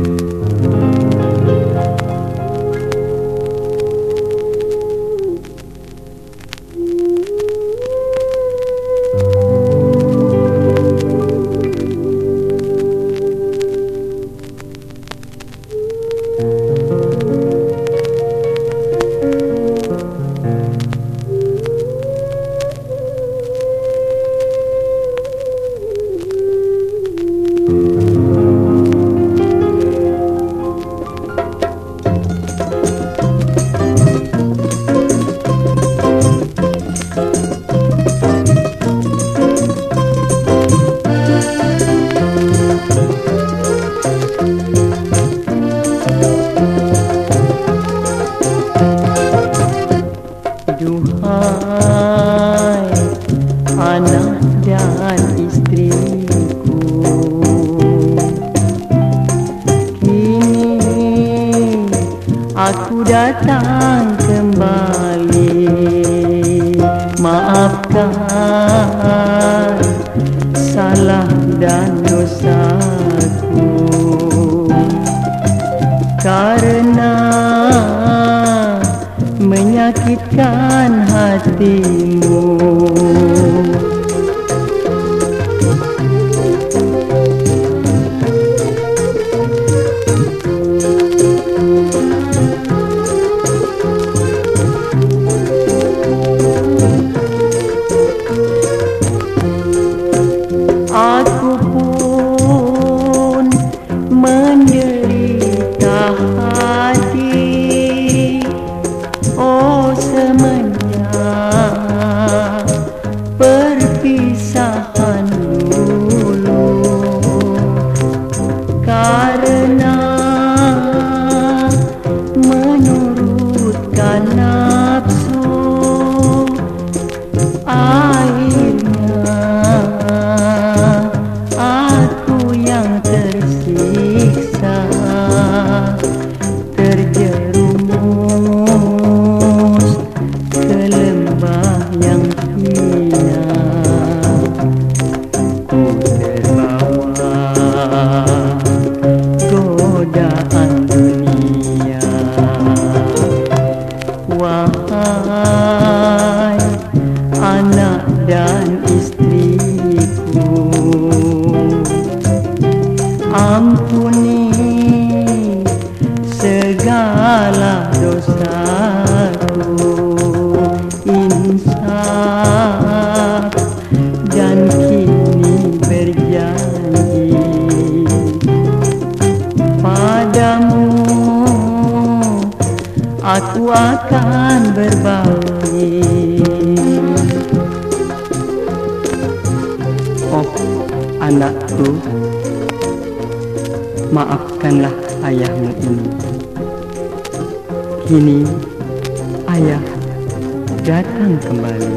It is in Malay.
Mm-hmm. Anak dan istriku. Kini aku datang kembali. Maafkan salah dan dosaku. Karena की प्राण हाथी मो Karena segala dosaku Insaf dan kini berjanji Padamu aku akan berbakti Oh anakku Maafkanlah ayahmu ini Kini ayah datang kembali